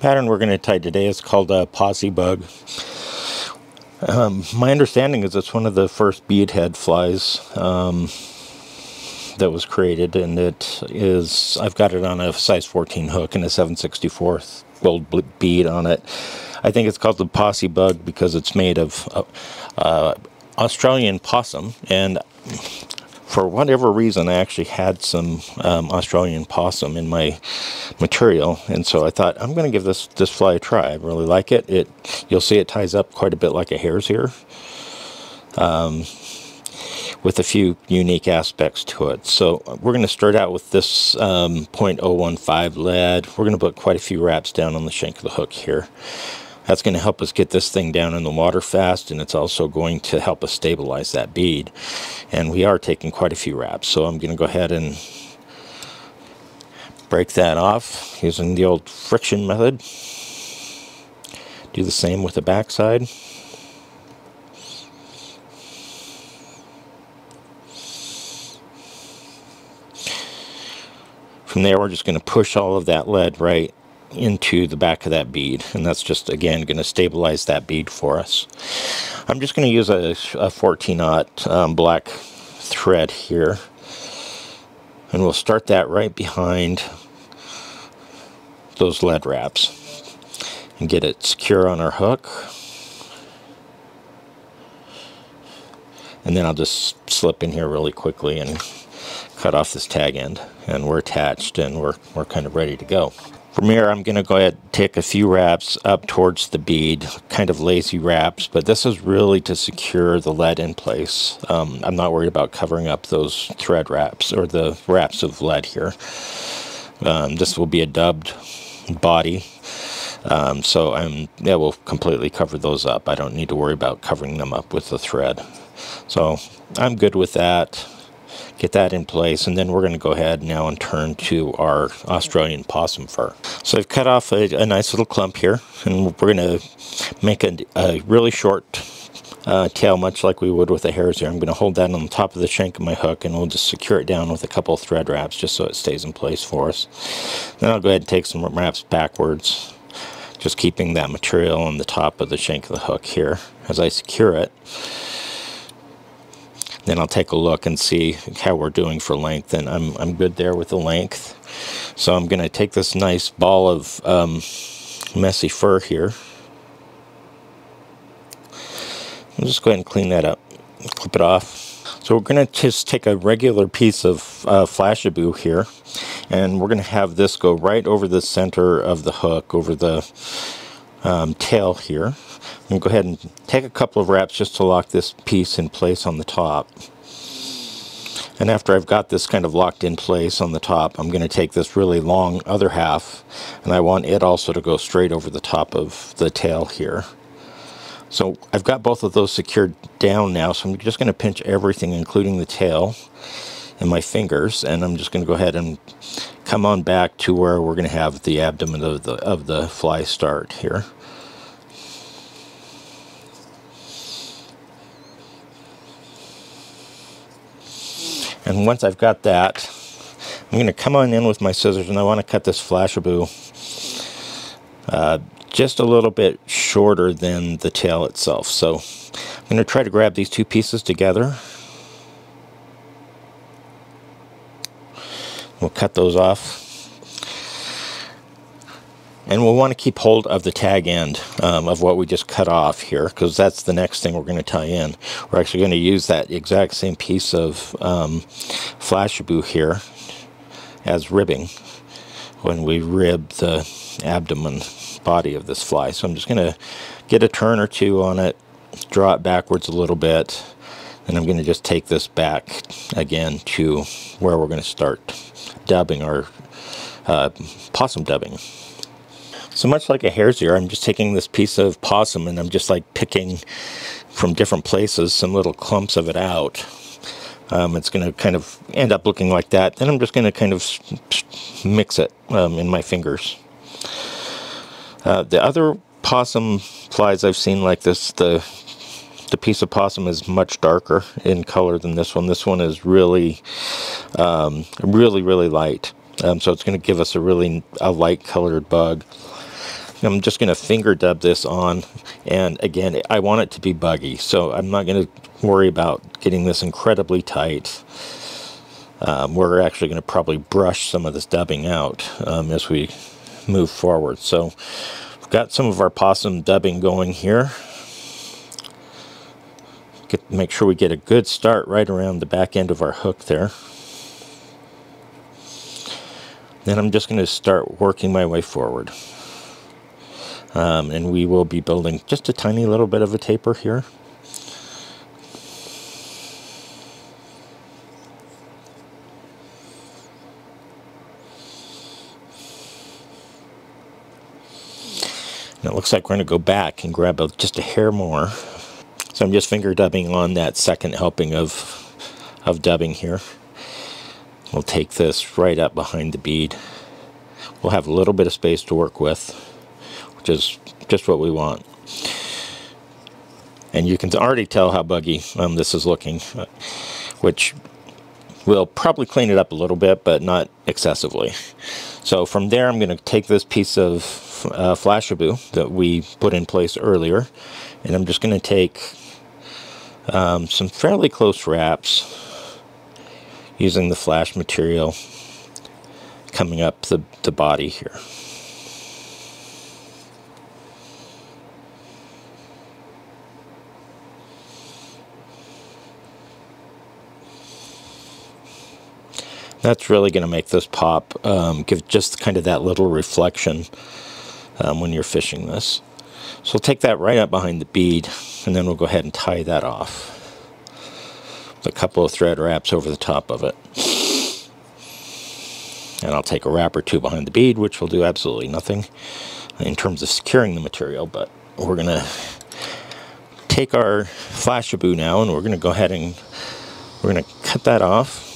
pattern we're going to tie today is called a Possie Bug. Um, my understanding is it's one of the first beadhead flies um, that was created, and it is. I've got it on a size 14 hook and a 764 gold bead on it. I think it's called the Possie Bug because it's made of uh, uh, Australian possum, and for whatever reason, I actually had some um, Australian possum in my material, and so I thought I'm going to give this this fly a try. I really like it. It you'll see it ties up quite a bit like a hare's ear, um, with a few unique aspects to it. So we're going to start out with this um, 0.015 lead. We're going to put quite a few wraps down on the shank of the hook here. That's going to help us get this thing down in the water fast, and it's also going to help us stabilize that bead. And we are taking quite a few wraps, so I'm going to go ahead and break that off using the old friction method. Do the same with the backside. From there, we're just going to push all of that lead right into the back of that bead and that's just again going to stabilize that bead for us. I'm just going to use a, a 14 aught um, black thread here and we'll start that right behind those lead wraps and get it secure on our hook and then I'll just slip in here really quickly and cut off this tag end and we're attached and we're, we're kind of ready to go. From here, I'm going to go ahead and take a few wraps up towards the bead, kind of lazy wraps, but this is really to secure the lead in place. Um, I'm not worried about covering up those thread wraps or the wraps of lead here. Um, this will be a dubbed body, um, so I'm, yeah, will completely cover those up. I don't need to worry about covering them up with the thread. So I'm good with that get that in place and then we're going to go ahead now and turn to our Australian possum fur. So I've cut off a, a nice little clump here and we're going to make a, a really short uh, tail much like we would with a hare's ear. I'm going to hold that on the top of the shank of my hook and we'll just secure it down with a couple of thread wraps just so it stays in place for us. Then I'll go ahead and take some wraps backwards just keeping that material on the top of the shank of the hook here as I secure it. Then I'll take a look and see how we're doing for length, and I'm, I'm good there with the length. So I'm going to take this nice ball of um, messy fur here. I'll just go ahead and clean that up, clip it off. So we're going to just take a regular piece of uh, Flashabou here, and we're going to have this go right over the center of the hook, over the um, tail here. I'm going to go ahead and take a couple of wraps just to lock this piece in place on the top. And after I've got this kind of locked in place on the top, I'm going to take this really long other half, and I want it also to go straight over the top of the tail here. So I've got both of those secured down now, so I'm just going to pinch everything, including the tail, in my fingers, and I'm just going to go ahead and come on back to where we're going to have the abdomen of the, of the fly start here. And once I've got that, I'm going to come on in with my scissors and I want to cut this Flashabou uh, just a little bit shorter than the tail itself. So I'm going to try to grab these two pieces together. We'll cut those off. And we'll want to keep hold of the tag end um, of what we just cut off here because that's the next thing we're going to tie in. We're actually going to use that exact same piece of um, Flashabou here as ribbing when we rib the abdomen body of this fly. So I'm just going to get a turn or two on it, draw it backwards a little bit, and I'm going to just take this back again to where we're going to start dubbing or uh, possum dubbing. So much like a hare's ear, I'm just taking this piece of possum and I'm just like picking from different places some little clumps of it out. Um, it's going to kind of end up looking like that. Then I'm just going to kind of mix it um, in my fingers. Uh, the other possum flies I've seen like this, the the piece of possum is much darker in color than this one. This one is really, um, really, really light. Um, so it's going to give us a really a light colored bug. I'm just going to finger dub this on and again I want it to be buggy so I'm not going to worry about getting this incredibly tight um, we're actually going to probably brush some of this dubbing out um, as we move forward so we've got some of our possum dubbing going here get, make sure we get a good start right around the back end of our hook there then I'm just going to start working my way forward um, and we will be building just a tiny little bit of a taper here. And it looks like we're going to go back and grab a, just a hair more. So I'm just finger dubbing on that second helping of, of dubbing here. We'll take this right up behind the bead. We'll have a little bit of space to work with which is just what we want. And you can already tell how buggy um, this is looking, uh, which will probably clean it up a little bit, but not excessively. So from there, I'm going to take this piece of uh, Flashabou that we put in place earlier, and I'm just going to take um, some fairly close wraps using the flash material coming up the, the body here. That's really going to make this pop, um, give just kind of that little reflection um, when you're fishing this. So take that right up behind the bead, and then we'll go ahead and tie that off. With a couple of thread wraps over the top of it. And I'll take a wrap or two behind the bead, which will do absolutely nothing in terms of securing the material, but we're going to take our Flashabou now, and we're going to go ahead and we're going to cut that off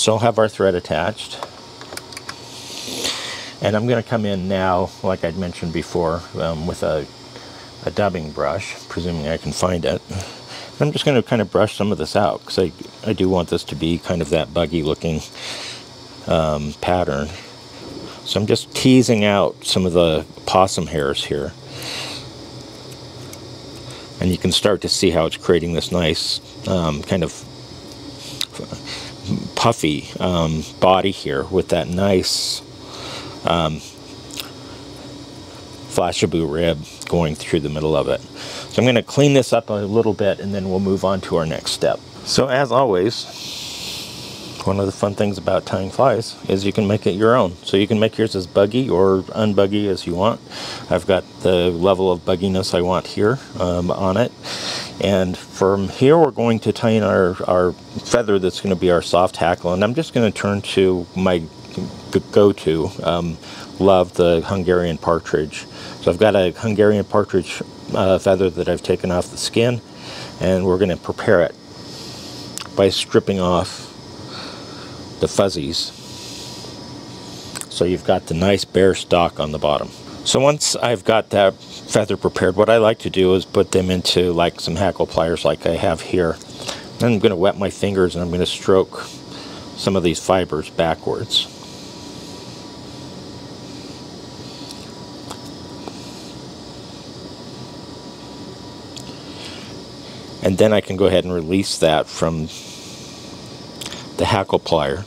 still have our thread attached. And I'm going to come in now, like I'd mentioned before, um, with a, a dubbing brush, presuming I can find it. I'm just going to kind of brush some of this out because I, I do want this to be kind of that buggy looking um, pattern. So I'm just teasing out some of the possum hairs here. And you can start to see how it's creating this nice um, kind of puffy um, body here with that nice um, Flashabou rib going through the middle of it. So I'm going to clean this up a little bit and then we'll move on to our next step. So as always, one of the fun things about tying flies is you can make it your own. So you can make yours as buggy or unbuggy as you want. I've got the level of bugginess I want here um, on it. And from here, we're going to tie in our, our feather that's going to be our soft hackle. And I'm just going to turn to my go-to, um, love the Hungarian partridge. So I've got a Hungarian partridge uh, feather that I've taken off the skin. And we're going to prepare it by stripping off the fuzzies. So you've got the nice bare stock on the bottom. So once I've got that feather prepared, what I like to do is put them into like some hackle pliers like I have here. Then I'm going to wet my fingers and I'm going to stroke some of these fibers backwards. And then I can go ahead and release that from the hackle plier.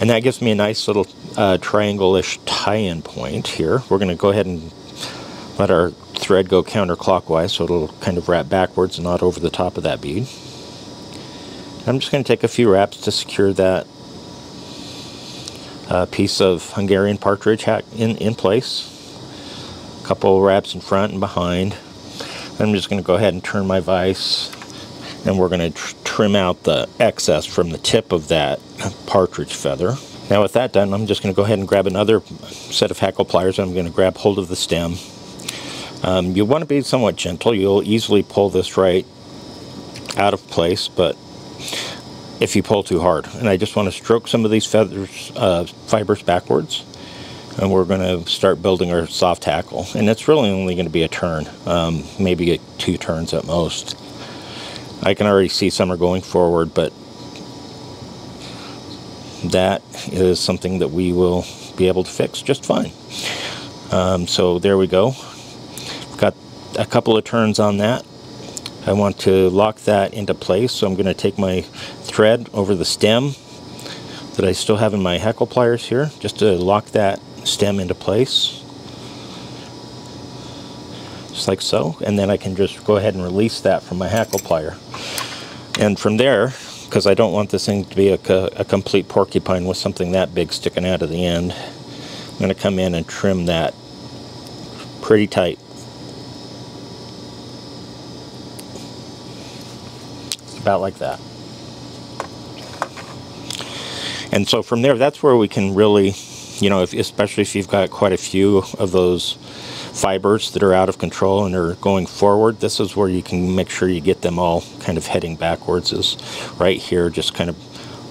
And that gives me a nice little uh, triangle-ish tie-in point here. We're going to go ahead and let our thread go counterclockwise so it'll kind of wrap backwards and not over the top of that bead. I'm just going to take a few wraps to secure that uh, piece of Hungarian partridge hack in, in place. A couple wraps in front and behind. I'm just going to go ahead and turn my vise and we're going to tr trim out the excess from the tip of that partridge feather. Now with that done, I'm just going to go ahead and grab another set of hackle pliers and I'm going to grab hold of the stem. Um, you want to be somewhat gentle. You'll easily pull this right out of place, but if you pull too hard. And I just want to stroke some of these feathers, uh, fibers backwards and we're going to start building our soft hackle. And it's really only going to be a turn, um, maybe two turns at most. I can already see some are going forward, but that is something that we will be able to fix just fine. Um, so there we go. Got a couple of turns on that. I want to lock that into place, so I'm going to take my thread over the stem that I still have in my hackle pliers here, just to lock that stem into place. Just like so, and then I can just go ahead and release that from my hackle plier. And from there, because I don't want this thing to be a, a complete porcupine with something that big sticking out of the end, I'm going to come in and trim that pretty tight. About like that. And so from there, that's where we can really, you know, if, especially if you've got quite a few of those fibers that are out of control and are going forward, this is where you can make sure you get them all kind of heading backwards is right here. Just kind of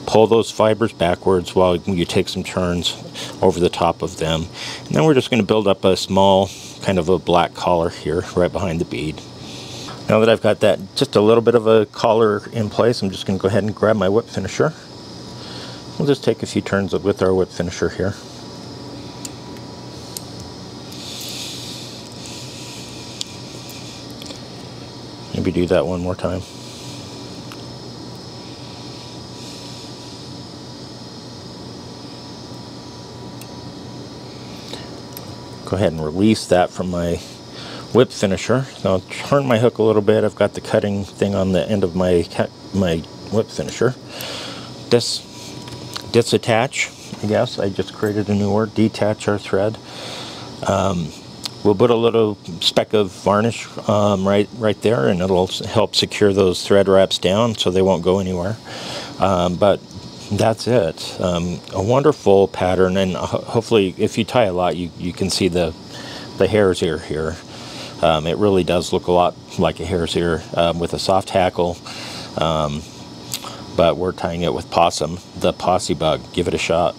pull those fibers backwards while you take some turns over the top of them. And then we're just going to build up a small kind of a black collar here right behind the bead. Now that I've got that just a little bit of a collar in place, I'm just going to go ahead and grab my whip finisher. We'll just take a few turns with our whip finisher here. Maybe do that one more time. Go ahead and release that from my whip finisher. I'll turn my hook a little bit. I've got the cutting thing on the end of my my whip finisher. This disattach, I guess. I just created a new word, detach our thread. Um, we'll put a little speck of varnish um, right right there and it'll help secure those thread wraps down so they won't go anywhere. Um, but that's it. Um, a wonderful pattern and hopefully if you tie a lot you, you can see the, the hare's ear here. Um, it really does look a lot like a hare's ear um, with a soft hackle. Um, but we're tying it with possum, the Possie Bug. Give it a shot.